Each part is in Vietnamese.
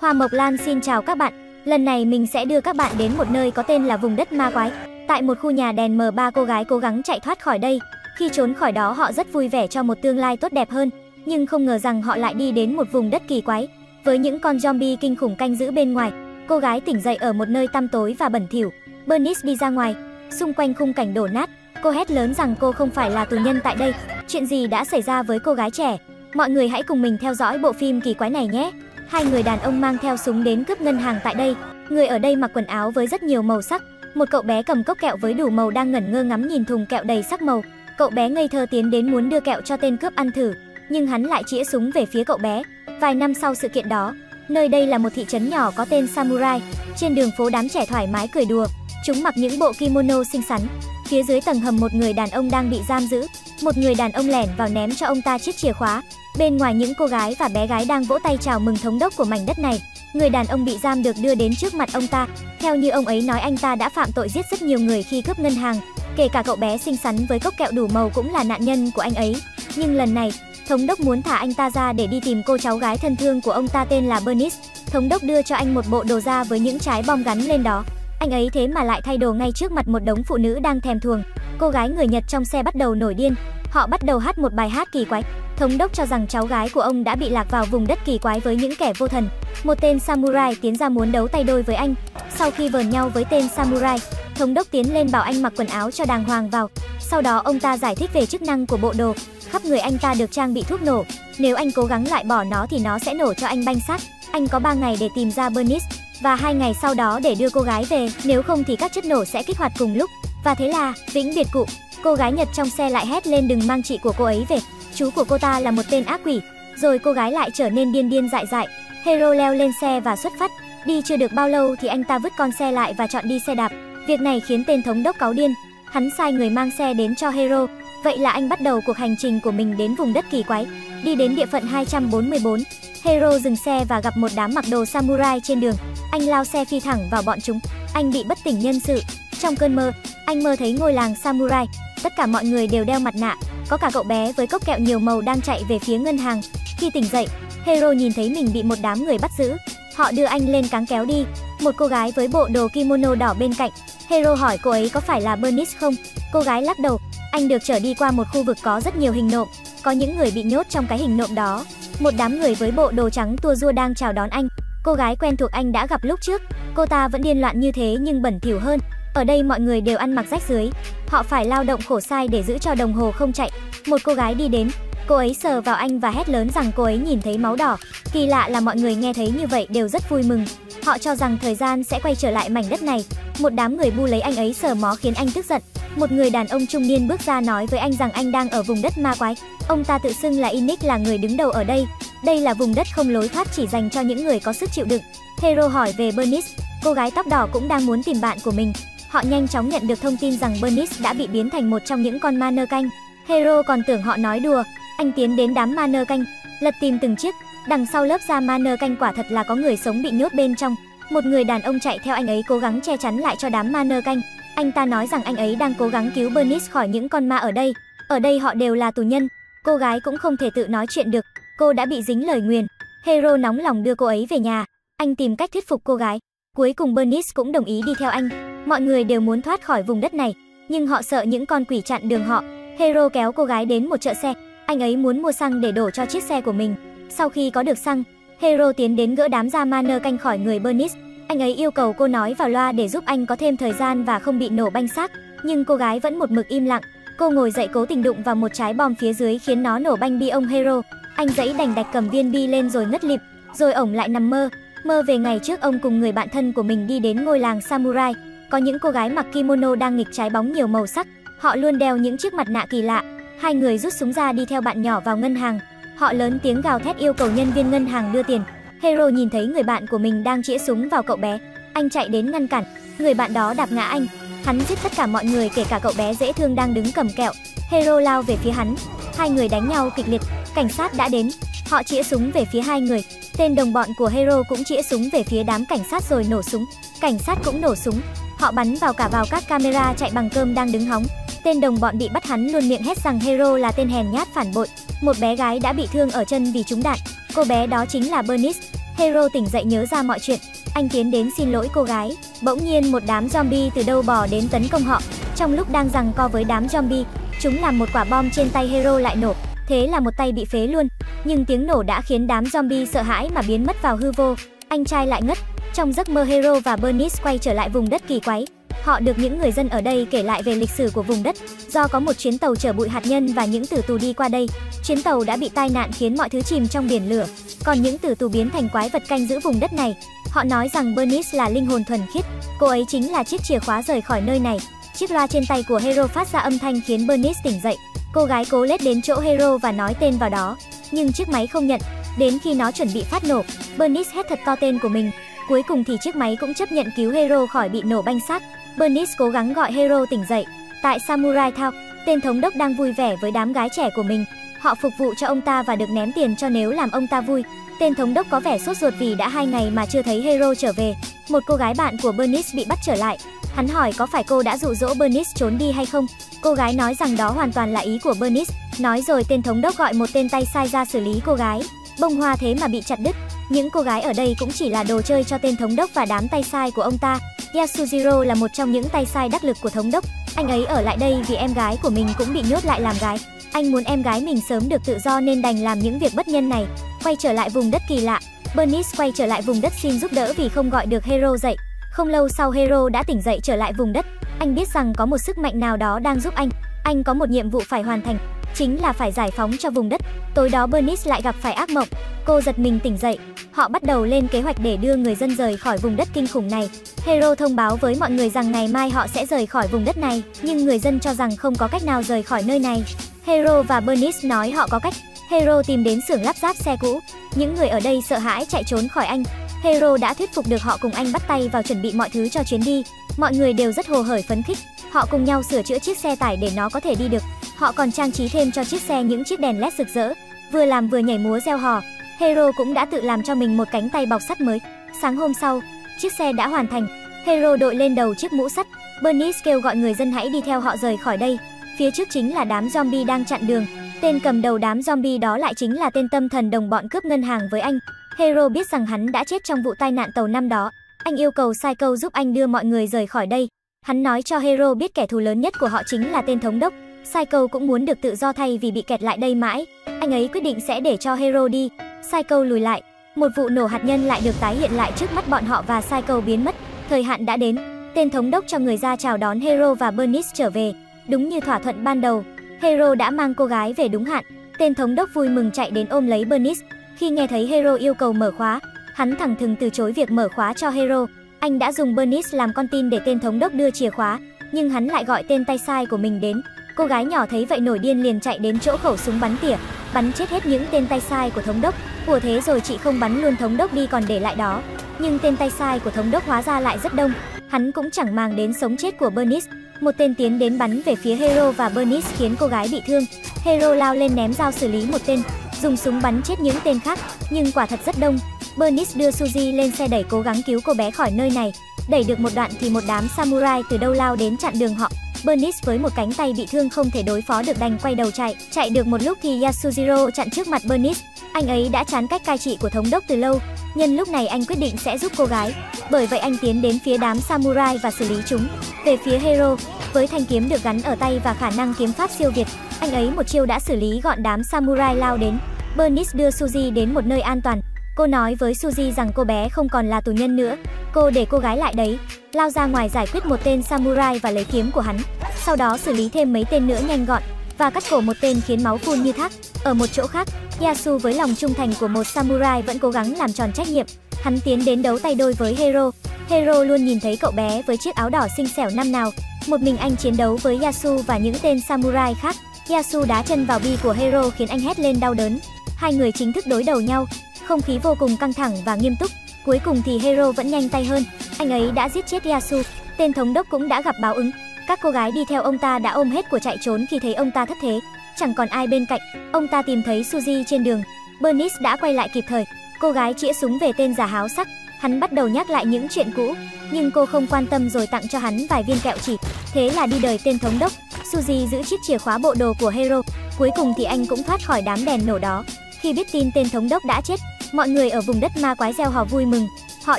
Hoa Mộc Lan xin chào các bạn. Lần này mình sẽ đưa các bạn đến một nơi có tên là vùng đất ma quái. Tại một khu nhà đèn mờ ba cô gái cố gắng chạy thoát khỏi đây. Khi trốn khỏi đó họ rất vui vẻ cho một tương lai tốt đẹp hơn, nhưng không ngờ rằng họ lại đi đến một vùng đất kỳ quái với những con zombie kinh khủng canh giữ bên ngoài. Cô gái tỉnh dậy ở một nơi tăm tối và bẩn thỉu. Bernice đi ra ngoài, xung quanh khung cảnh đổ nát. Cô hét lớn rằng cô không phải là tù nhân tại đây. Chuyện gì đã xảy ra với cô gái trẻ? Mọi người hãy cùng mình theo dõi bộ phim kỳ quái này nhé. Hai người đàn ông mang theo súng đến cướp ngân hàng tại đây. Người ở đây mặc quần áo với rất nhiều màu sắc. Một cậu bé cầm cốc kẹo với đủ màu đang ngẩn ngơ ngắm nhìn thùng kẹo đầy sắc màu. Cậu bé ngây thơ tiến đến muốn đưa kẹo cho tên cướp ăn thử, nhưng hắn lại chĩa súng về phía cậu bé. Vài năm sau sự kiện đó, nơi đây là một thị trấn nhỏ có tên Samurai. Trên đường phố đám trẻ thoải mái cười đùa, chúng mặc những bộ kimono xinh xắn. Phía dưới tầng hầm một người đàn ông đang bị giam giữ. Một người đàn ông lẻn vào ném cho ông ta chiếc chìa khóa. Bên ngoài những cô gái và bé gái đang vỗ tay chào mừng thống đốc của mảnh đất này. Người đàn ông bị giam được đưa đến trước mặt ông ta. Theo như ông ấy nói anh ta đã phạm tội giết rất nhiều người khi cướp ngân hàng. Kể cả cậu bé xinh xắn với cốc kẹo đủ màu cũng là nạn nhân của anh ấy. Nhưng lần này, thống đốc muốn thả anh ta ra để đi tìm cô cháu gái thân thương của ông ta tên là Bernice. Thống đốc đưa cho anh một bộ đồ da với những trái bom gắn lên đó. Anh ấy thế mà lại thay đồ ngay trước mặt một đống phụ nữ đang thèm thuồng. Cô gái người Nhật trong xe bắt đầu nổi điên. Họ bắt đầu hát một bài hát kỳ quái. Thống đốc cho rằng cháu gái của ông đã bị lạc vào vùng đất kỳ quái với những kẻ vô thần. Một tên samurai tiến ra muốn đấu tay đôi với anh. Sau khi vờn nhau với tên samurai, thống đốc tiến lên bảo anh mặc quần áo cho đàng hoàng vào. Sau đó ông ta giải thích về chức năng của bộ đồ. Khắp người anh ta được trang bị thuốc nổ. Nếu anh cố gắng lại bỏ nó thì nó sẽ nổ cho anh banh xác. Anh có 3 ngày để tìm ra Bernice và hai ngày sau đó để đưa cô gái về, nếu không thì các chất nổ sẽ kích hoạt cùng lúc. Và thế là, vĩnh biệt cụ, cô gái Nhật trong xe lại hét lên đừng mang chị của cô ấy về. Chú của cô ta là một tên ác quỷ. Rồi cô gái lại trở nên điên điên dại dại. Hero leo lên xe và xuất phát. Đi chưa được bao lâu thì anh ta vứt con xe lại và chọn đi xe đạp. Việc này khiến tên thống đốc cáu điên. Hắn sai người mang xe đến cho Hero. Vậy là anh bắt đầu cuộc hành trình của mình đến vùng đất kỳ quái. Đi đến địa phận 244, Hero dừng xe và gặp một đám mặc đồ samurai trên đường. Anh lao xe phi thẳng vào bọn chúng. Anh bị bất tỉnh nhân sự. Trong cơn mơ, anh mơ thấy ngôi làng samurai. Tất cả mọi người đều đeo mặt nạ. Có cả cậu bé với cốc kẹo nhiều màu đang chạy về phía ngân hàng. Khi tỉnh dậy, Hero nhìn thấy mình bị một đám người bắt giữ. Họ đưa anh lên cáng kéo đi. Một cô gái với bộ đồ kimono đỏ bên cạnh. Hero hỏi cô ấy có phải là Bernice không? Cô gái lắc đầu. Anh được trở đi qua một khu vực có rất nhiều hình nộm. Có những người bị nhốt trong cái hình nộm đó. Một đám người với bộ đồ trắng tua rua đang chào đón anh. Cô gái quen thuộc anh đã gặp lúc trước. Cô ta vẫn điên loạn như thế nhưng bẩn thỉu hơn. Ở đây mọi người đều ăn mặc rách dưới. Họ phải lao động khổ sai để giữ cho đồng hồ không chạy. Một cô gái đi đến, cô ấy sờ vào anh và hét lớn rằng cô ấy nhìn thấy máu đỏ. Kỳ lạ là mọi người nghe thấy như vậy đều rất vui mừng. Họ cho rằng thời gian sẽ quay trở lại mảnh đất này. Một đám người bu lấy anh ấy sờ mó khiến anh tức giận. Một người đàn ông trung niên bước ra nói với anh rằng anh đang ở vùng đất ma quái. Ông ta tự xưng là Inic là người đứng đầu ở đây. Đây là vùng đất không lối thoát chỉ dành cho những người có sức chịu đựng. Hero hỏi về Bernice, cô gái tóc đỏ cũng đang muốn tìm bạn của mình. Họ nhanh chóng nhận được thông tin rằng Bernice đã bị biến thành một trong những con ma nơ canh. Hero còn tưởng họ nói đùa. Anh tiến đến đám ma nơ canh, lật tìm từng chiếc. Đằng sau lớp da ma nơ canh quả thật là có người sống bị nhốt bên trong. Một người đàn ông chạy theo anh ấy cố gắng che chắn lại cho đám ma nơ canh. Anh ta nói rằng anh ấy đang cố gắng cứu Bernice khỏi những con ma ở đây. Ở đây họ đều là tù nhân. Cô gái cũng không thể tự nói chuyện được. Cô đã bị dính lời nguyền. Hero nóng lòng đưa cô ấy về nhà. Anh tìm cách thuyết phục cô gái. Cuối cùng Bernice cũng đồng ý đi theo anh. Mọi người đều muốn thoát khỏi vùng đất này, nhưng họ sợ những con quỷ chặn đường họ. Hero kéo cô gái đến một chợ xe. Anh ấy muốn mua xăng để đổ cho chiếc xe của mình. Sau khi có được xăng, Hero tiến đến gỡ đám da maner canh khỏi người Bernice. Anh ấy yêu cầu cô nói vào loa để giúp anh có thêm thời gian và không bị nổ banh xác, nhưng cô gái vẫn một mực im lặng. Cô ngồi dậy cố tình đụng vào một trái bom phía dưới khiến nó nổ banh bi ông Hero. Anh dãy đành đạch cầm viên bi lên rồi ngất lịm, rồi ổng lại nằm mơ, mơ về ngày trước ông cùng người bạn thân của mình đi đến ngôi làng samurai. Có những cô gái mặc kimono đang nghịch trái bóng nhiều màu sắc, họ luôn đeo những chiếc mặt nạ kỳ lạ. Hai người rút súng ra đi theo bạn nhỏ vào ngân hàng. Họ lớn tiếng gào thét yêu cầu nhân viên ngân hàng đưa tiền. Hero nhìn thấy người bạn của mình đang chĩa súng vào cậu bé. Anh chạy đến ngăn cản, người bạn đó đạp ngã anh. Hắn giết tất cả mọi người kể cả cậu bé dễ thương đang đứng cầm kẹo. Hero lao về phía hắn. Hai người đánh nhau kịch liệt. Cảnh sát đã đến. Họ chĩa súng về phía hai người. Tên đồng bọn của Hero cũng chĩa súng về phía đám cảnh sát rồi nổ súng. Cảnh sát cũng nổ súng. Họ bắn vào cả vào các camera chạy bằng cơm đang đứng hóng. Tên đồng bọn bị bắt hắn luôn miệng hét rằng Hero là tên hèn nhát phản bội. Một bé gái đã bị thương ở chân vì trúng đạn. Cô bé đó chính là Bernice. Hero tỉnh dậy nhớ ra mọi chuyện, anh tiến đến xin lỗi cô gái. Bỗng nhiên một đám zombie từ đâu bò đến tấn công họ. Trong lúc đang giằng co với đám zombie, chúng làm một quả bom trên tay Hero lại nổ. Thế là một tay bị phế luôn. Nhưng tiếng nổ đã khiến đám zombie sợ hãi mà biến mất vào hư vô. Anh trai lại ngất. Trong giấc mơ Hero và Bernice quay trở lại vùng đất kỳ quái. Họ được những người dân ở đây kể lại về lịch sử của vùng đất, do có một chuyến tàu chở bụi hạt nhân và những tử tù đi qua đây. Chuyến tàu đã bị tai nạn khiến mọi thứ chìm trong biển lửa, còn những tử tù biến thành quái vật canh giữ vùng đất này. Họ nói rằng Bernice là linh hồn thuần khiết, cô ấy chính là chiếc chìa khóa rời khỏi nơi này. Chiếc loa trên tay của Hero phát ra âm thanh khiến Bernice tỉnh dậy. Cô gái cố lết đến chỗ Hero và nói tên vào đó, nhưng chiếc máy không nhận. Đến khi nó chuẩn bị phát nổ, Bernice hét thật to tên của mình. Cuối cùng thì chiếc máy cũng chấp nhận cứu Hero khỏi bị nổ banh xác. Bernice cố gắng gọi Hero tỉnh dậy. Tại Samurai Town, tên thống đốc đang vui vẻ với đám gái trẻ của mình. Họ phục vụ cho ông ta và được ném tiền cho nếu làm ông ta vui. Tên thống đốc có vẻ sốt ruột vì đã hai ngày mà chưa thấy Hero trở về. Một cô gái bạn của Bernice bị bắt trở lại. Hắn hỏi có phải cô đã dụ dỗ Bernice trốn đi hay không. Cô gái nói rằng đó hoàn toàn là ý của Bernice. Nói rồi tên thống đốc gọi một tên tay sai ra xử lý cô gái. Bông hoa thế mà bị chặt đứt. Những cô gái ở đây cũng chỉ là đồ chơi cho tên thống đốc và đám tay sai của ông ta. Yasujiro là một trong những tay sai đắc lực của thống đốc. Anh ấy ở lại đây vì em gái của mình cũng bị nhốt lại làm gái. Anh muốn em gái mình sớm được tự do nên đành làm những việc bất nhân này. Quay trở lại vùng đất kỳ lạ, Bernice quay trở lại vùng đất xin giúp đỡ vì không gọi được Hero dậy. Không lâu sau Hero đã tỉnh dậy trở lại vùng đất. Anh biết rằng có một sức mạnh nào đó đang giúp anh. Anh có một nhiệm vụ phải hoàn thành, chính là phải giải phóng cho vùng đất. Tối đó Bernice lại gặp phải ác mộng. Cô giật mình tỉnh dậy. Họ bắt đầu lên kế hoạch để đưa người dân rời khỏi vùng đất kinh khủng này. Hero thông báo với mọi người rằng ngày mai họ sẽ rời khỏi vùng đất này, nhưng người dân cho rằng không có cách nào rời khỏi nơi này. Hero và Bernice nói họ có cách. Hero tìm đến xưởng lắp ráp xe cũ. Những người ở đây sợ hãi chạy trốn khỏi anh. Hero đã thuyết phục được họ cùng anh bắt tay vào chuẩn bị mọi thứ cho chuyến đi. Mọi người đều rất hồ hởi phấn khích. Họ cùng nhau sửa chữa chiếc xe tải để nó có thể đi được. Họ còn trang trí thêm cho chiếc xe những chiếc đèn led rực rỡ. Vừa làm vừa nhảy múa reo hò. Hero cũng đã tự làm cho mình một cánh tay bọc sắt mới. Sáng hôm sau, chiếc xe đã hoàn thành. Hero đội lên đầu chiếc mũ sắt. Bernice kêu gọi người dân hãy đi theo họ rời khỏi đây. Phía trước chính là đám zombie đang chặn đường. Tên cầm đầu đám zombie đó lại chính là tên tâm thần đồng bọn cướp ngân hàng với anh. Hero biết rằng hắn đã chết trong vụ tai nạn tàu năm đó. Anh yêu cầu Psycho giúp anh đưa mọi người rời khỏi đây. Hắn nói cho Hero biết kẻ thù lớn nhất của họ chính là tên thống đốc. Psycho cũng muốn được tự do thay vì bị kẹt lại đây mãi. Anh ấy quyết định sẽ để cho Hero đi. Psycho lùi lại. Một vụ nổ hạt nhân lại được tái hiện lại trước mắt bọn họ và Psycho biến mất. Thời hạn đã đến. Tên thống đốc cho người ra chào đón Hero và Bernice trở về. Đúng như thỏa thuận ban đầu, Hero đã mang cô gái về đúng hạn. Tên thống đốc vui mừng chạy đến ôm lấy Bernice. Khi nghe thấy Hero yêu cầu mở khóa, hắn thẳng thừng từ chối việc mở khóa cho Hero. Anh đã dùng Bernice làm con tin để tên thống đốc đưa chìa khóa, nhưng hắn lại gọi tên tay sai của mình đến. Cô gái nhỏ thấy vậy nổi điên liền chạy đến chỗ khẩu súng bắn tỉa, bắn chết hết những tên tay sai của thống đốc. Của thế rồi chị không bắn luôn thống đốc đi còn để lại đó. Nhưng tên tay sai của thống đốc hóa ra lại rất đông. Hắn cũng chẳng màng đến sống chết của Bernice. Một tên tiến đến bắn về phía Hero và Bernice khiến cô gái bị thương. Hero lao lên ném dao xử lý một tên, dùng súng bắn chết những tên khác, nhưng quả thật rất đông. Bernice đưa Suzy lên xe đẩy cố gắng cứu cô bé khỏi nơi này. Đẩy được một đoạn thì một đám samurai từ đâu lao đến chặn đường họ. Bernice với một cánh tay bị thương không thể đối phó được đành quay đầu chạy. Chạy được một lúc thì Yasujiro chặn trước mặt Bernice. Anh ấy đã chán cách cai trị của thống đốc từ lâu, nhân lúc này anh quyết định sẽ giúp cô gái. Bởi vậy anh tiến đến phía đám samurai và xử lý chúng. Về phía Hero, với thanh kiếm được gắn ở tay và khả năng kiếm pháp siêu việt, anh ấy một chiêu đã xử lý gọn đám samurai lao đến. Bernice đưa Suzy đến một nơi an toàn. Cô nói với Suzy rằng cô bé không còn là tù nhân nữa. Cô để cô gái lại đấy, lao ra ngoài giải quyết một tên samurai và lấy kiếm của hắn. Sau đó xử lý thêm mấy tên nữa nhanh gọn và cắt cổ một tên khiến máu phun như thác. Ở một chỗ khác, Yasu với lòng trung thành của một samurai vẫn cố gắng làm tròn trách nhiệm. Hắn tiến đến đấu tay đôi với Hero. Hero luôn nhìn thấy cậu bé với chiếc áo đỏ xinh xẻo năm nào. Một mình anh chiến đấu với Yasu và những tên samurai khác. Yasu đá chân vào bi của Hero khiến anh hét lên đau đớn. Hai người chính thức đối đầu nhau. Không khí vô cùng căng thẳng và nghiêm túc. Cuối cùng thì Hero vẫn nhanh tay hơn. Anh ấy đã giết chết Yasu. Tên thống đốc cũng đã gặp báo ứng. Các cô gái đi theo ông ta đã ôm hết của chạy trốn khi thấy ông ta thất thế. Chẳng còn ai bên cạnh. Ông ta tìm thấy Suzy trên đường. Bernice đã quay lại kịp thời. Cô gái chĩa súng về tên giả háo sắc. Hắn bắt đầu nhắc lại những chuyện cũ, nhưng cô không quan tâm rồi tặng cho hắn vài viên kẹo chỉ. Thế là đi đời tên thống đốc. Suzy giữ chiếc chìa khóa bộ đồ của Hero. Cuối cùng thì anh cũng thoát khỏi đám đèn nổ đó. Khi biết tin tên thống đốc đã chết, Mọi người ở vùng đất ma quái gieo hò vui mừng, họ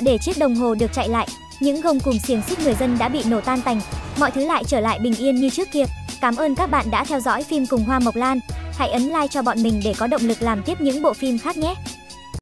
để chiếc đồng hồ được chạy lại, những gông cùng xiềng xích người dân đã bị nổ tan tành, mọi thứ lại trở lại bình yên như trước kia. Cảm ơn các bạn đã theo dõi phim cùng Hoa Mộc Lan. Hãy ấn like cho bọn mình để có động lực làm tiếp những bộ phim khác nhé.